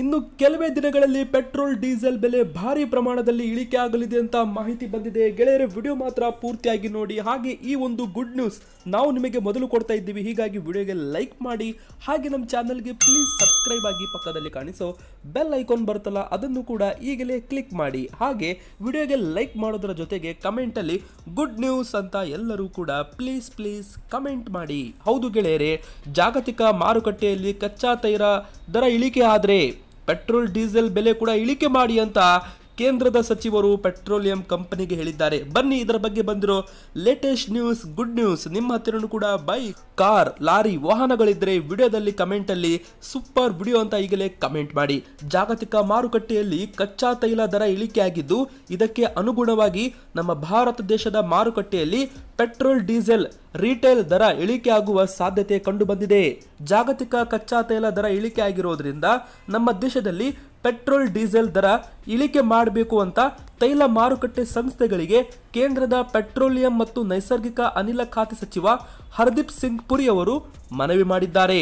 ಇನ್ನು ಕೆಲವೇ ದಿನಗಳಲ್ಲಿ ಪೆಟ್ರೋಲ್, ಡೀಸೆಲ್ ಬೆಲೆ ಭಾರಿ ಪ್ರಮಾಣದಲ್ಲಿ ಇಳಿಕೆ ಆಗಲಿದೆ ಅಂತ ಮಾಹಿತಿ ಬಂದಿದೆ. ಗೆಳೆಯರೆ, ವಿಡಿಯೋ ಮಾತ್ರ ಪೂರ್ತಿಯಾಗಿ ನೋಡಿ. ಹಾಗೆ ಈ ಒಂದು ಗುಡ್ ನ್ಯೂಸ್ ನಾವು ನಿಮಗೆ ಮೊದಲು ಕೊಡ್ತಾ ಇದ್ದೀವಿ. ಹೀಗಾಗಿ ವಿಡಿಯೋಗೆ ಲೈಕ್ ಮಾಡಿ. ಹಾಗೆ ನಮ್ಮ ಚಾನಲ್ಗೆ ಪ್ಲೀಸ್ ಸಬ್ಸ್ಕ್ರೈಬ್ ಆಗಿ ಪಕ್ಕದಲ್ಲಿ ಕಾಣಿಸೋ ಬೆಲ್ ಐಕಾನ್ ಬರುತ್ತಲ್ಲ, ಅದನ್ನು ಕೂಡ ಈಗಲೇ ಕ್ಲಿಕ್ ಮಾಡಿ. ಹಾಗೆ ವಿಡಿಯೋಗೆ ಲೈಕ್ ಮಾಡೋದರ ಜೊತೆಗೆ ಕಮೆಂಟಲ್ಲಿ ಗುಡ್ ನ್ಯೂಸ್ ಅಂತ ಎಲ್ಲರೂ ಕೂಡ ಪ್ಲೀಸ್ ಪ್ಲೀಸ್ ಕಮೆಂಟ್ ಮಾಡಿ. ಹೌದು ಗೆಳೆಯರೆ, ಜಾಗತಿಕ ಮಾರುಕಟ್ಟೆಯಲ್ಲಿ ಕಚ್ಚಾ ತೈಲ ದರ ಇಳಿಕೆ ಆದರೆ ಪೆಟ್ರೋಲ್, ಡೀಸೆಲ್ ಬೆಲೆ ಕೂಡ ಇಳಿಕೆ ಮಾಡಿ ಅಂತ ಕೇಂದ್ರದ ಸಚಿವರು ಪೆಟ್ರೋಲಿಯಂ ಕಂಪನಿಗೆ ಹೇಳಿದ್ದಾರೆ. ಬನ್ನಿ ಇದರ ಬಗ್ಗೆ ಬಂದಿರೋ ಲೇಟೆಸ್ಟ್ ನ್ಯೂಸ್ ಗುಡ್ ನ್ಯೂಸ್ ನಿಮ್ಮ ಹತ್ತಿರನೂ ಕೂಡ ಬೈಕ್ ಕಾರ್, ಲಾರಿ, ವಾಹನಗಳಿದ್ರೆ ವಿಡಿಯೋದಲ್ಲಿ ಕಮೆಂಟ್ ಅಲ್ಲಿ ಸೂಪರ್ ವಿಡಿಯೋ ಅಂತ ಈಗಲೇ ಕಮೆಂಟ್ ಮಾಡಿ. ಜಾಗತಿಕ ಮಾರುಕಟ್ಟೆಯಲ್ಲಿ ಕಚ್ಚಾ ತೈಲ ದರ ಇಳಿಕೆ ಆಗಿದ್ದು ಇದಕ್ಕೆ ಅನುಗುಣವಾಗಿ ನಮ್ಮ ಭಾರತ ದೇಶದ ಮಾರುಕಟ್ಟೆಯಲ್ಲಿ ಪೆಟ್ರೋಲ್, ಡೀಸೆಲ್, ರಿಟೇಲ್ ದರ ಇಳಿಕೆ ಆಗುವ ಸಾಧ್ಯತೆ ಕಂಡುಬಂದಿದೆ. ಜಾಗತಿಕ ಕಚ್ಚಾ ತೈಲ ದರ ಇಳಿಕೆ ಆಗಿರೋದ್ರಿಂದ ನಮ್ಮ ದೇಶದಲ್ಲಿ ಪೆಟ್ರೋಲ್, ಡೀಸೆಲ್ ದರ ಇಳಿಕೆ ಮಾಡಬೇಕು ಅಂತ ತೈಲ ಮಾರುಕಟ್ಟೆ ಸಂಸ್ಥೆಗಳಿಗೆ ಕೇಂದ್ರದ ಪೆಟ್ರೋಲಿಯಂ ಮತ್ತು ನೈಸರ್ಗಿಕ ಅನಿಲ ಖಾತೆ ಸಚಿವ ಹರ್ದೀಪ್ ಸಿಂಗ್ ಪುರಿ ಅವರು ಮನವಿ ಮಾಡಿದ್ದಾರೆ.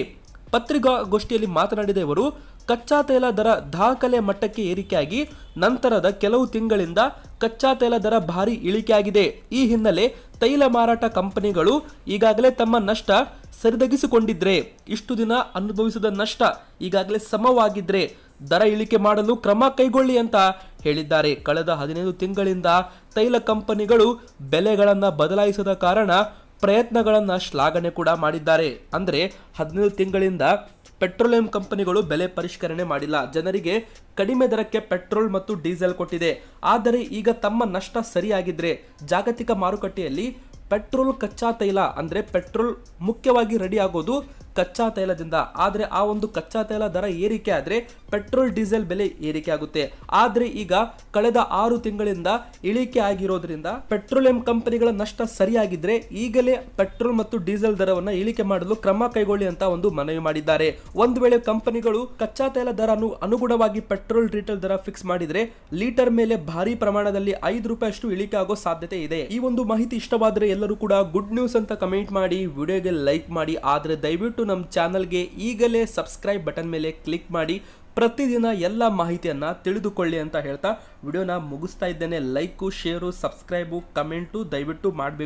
ಪತ್ರಿಕಾಗೋಷ್ಠಿಯಲ್ಲಿ ಮಾತನಾಡಿದ ಇವರು, ಕಚ್ಚಾ ತೈಲ ದರ ದಾಖಲೆ ಮಟ್ಟಕ್ಕೆ ಏರಿಕೆಯಾಗಿ ನಂತರದ ಕೆಲವು ತಿಂಗಳಿಂದ ಕಚ್ಚಾ ತೈಲ ದರ ಭಾರಿ ಇಳಿಕೆಯಾಗಿದೆ. ಈ ಹಿನ್ನೆಲೆ ತೈಲ ಮಾರಾಟ ಕಂಪನಿಗಳು ಈಗಾಗಲೇ ತಮ್ಮ ನಷ್ಟ ಸರಿದಗಿಸಿಕೊಂಡಿದ್ರೆ, ಇಷ್ಟು ದಿನ ಅನುಭವಿಸಿದ ನಷ್ಟ ಈಗಾಗಲೇ ಸಮವಾಗಿದ್ರೆ ದರ ಇಳಿಕೆ ಮಾಡಲು ಕ್ರಮ ಕೈಗೊಳ್ಳಿ ಅಂತ ಹೇಳಿದ್ದಾರೆ. ಕಳೆದ ಹದಿನೈದು ತಿಂಗಳಿಂದ ತೈಲ ಕಂಪನಿಗಳು ಬೆಲೆಗಳನ್ನು ಬದಲಾಯಿಸದ ಕಾರಣ ಪ್ರಯತ್ನಗಳನ್ನು ಶ್ಲಾಘನೆ ಕೂಡ ಮಾಡಿದ್ದಾರೆ. ಅಂದರೆ ಹದಿನೈದು ತಿಂಗಳಿಂದ ಪೆಟ್ರೋಲಿಯಂ ಕಂಪನಿಗಳು ಬೆಲೆ ಪರಿಷ್ಕರಣೆ ಮಾಡಿಲ್ಲ. ಜನರಿಗೆ ಕಡಿಮೆ ದರಕ್ಕೆ ಪೆಟ್ರೋಲ್ ಮತ್ತು ಡೀಸೆಲ್ ಕೊಟ್ಟಿದೆ. ಆದರೆ ಈಗ ತಮ್ಮ ನಷ್ಟ ಸರಿಯಾಗಿದ್ರೆ ಜಾಗತಿಕ ಮಾರುಕಟ್ಟೆಯಲ್ಲಿ ಪೆಟ್ರೋಲ್ ಕಚ್ಚಾ ತೈಲ ಅಂದರೆ ಪೆಟ್ರೋಲ್ ಮುಖ್ಯವಾಗಿ ರೆಡಿ ಆಗೋದು ಕಚ್ಚಾ ತೈಲದಿಂದ. ಆದರೆ ಆ ಒಂದು ಕಚ್ಚಾ ತೈಲ ದರ ಏರಿಕೆ ಆದರೆ ಪೆಟ್ರೋಲ್, ಡೀಸೆಲ್ ಬೆಲೆ ಏರಿಕೆ ಆಗುತ್ತೆ. ಆದರೆ ಈಗ ಕಳೆದ ಆರು ತಿಂಗಳಿಂದ ಇಳಿಕೆ ಆಗಿರೋದ್ರಿಂದ ಪೆಟ್ರೋಲಿಯಂ ಕಂಪನಿಗಳ ನಷ್ಟ ಸರಿಯಾಗಿದ್ರೆ ಈಗಲೇ ಪೆಟ್ರೋಲ್ ಮತ್ತು ಡೀಸೆಲ್ ದರವನ್ನು ಇಳಿಕೆ ಮಾಡಲು ಕ್ರಮ ಕೈಗೊಳ್ಳಿ ಅಂತ ಒಂದು ಮನವಿ ಮಾಡಿದ್ದಾರೆ. ಒಂದು ವೇಳೆ ಕಂಪನಿಗಳು ಕಚ್ಚಾ ತೈಲ ದರ ಅನು- ಅನುಗುಣವಾಗಿ ಪೆಟ್ರೋಲ್ ರಿಟೇಲ್ ದರ ಫಿಕ್ಸ್ ಮಾಡಿದ್ರೆ ಲೀಟರ್ ಮೇಲೆ ಭಾರಿ ಪ್ರಮಾಣದಲ್ಲಿ ಐದು ರೂಪಾಯಿಷ್ಟು ಇಳಿಕೆ ಆಗೋ ಸಾಧ್ಯತೆ ಇದೆ. ಈ ಒಂದು ಮಾಹಿತಿ ಇಷ್ಟವಾದರೆ ಎಲ್ಲರೂ ಕೂಡ ಗುಡ್ ನ್ಯೂಸ್ ಅಂತ ಕಮೆಂಟ್ ಮಾಡಿ, ವಿಡಿಯೋಗೆ ಲೈಕ್ ಮಾಡಿ. ಆದರೆ ದಯವಿಟ್ಟು ನಮ್ಮ ಚಾನಲ್ಗೆ ಈಗಲೇ ಸಬ್ಸ್ಕ್ರೈಬ್ ಬಟನ್ ಮೇಲೆ ಕ್ಲಿಕ್ ಮಾಡಿ ಪ್ರತಿದಿನ ಎಲ್ಲ ಮಾಹಿತಿಯನ್ನು ತಿಳಿದುಕೊಳ್ಳಿ ಅಂತ ಹೇಳ್ತಾ ವಿಡಿಯೋನ ಮುಗಿಸ್ತಾ ಇದ್ದೇನೆ. ಲೈಕು, ಶೇರು, ಸಬ್ಸ್ಕ್ರೈಬು, ಕಮೆಂಟು ದಯವಿಟ್ಟು ಮಾಡಬೇಕು.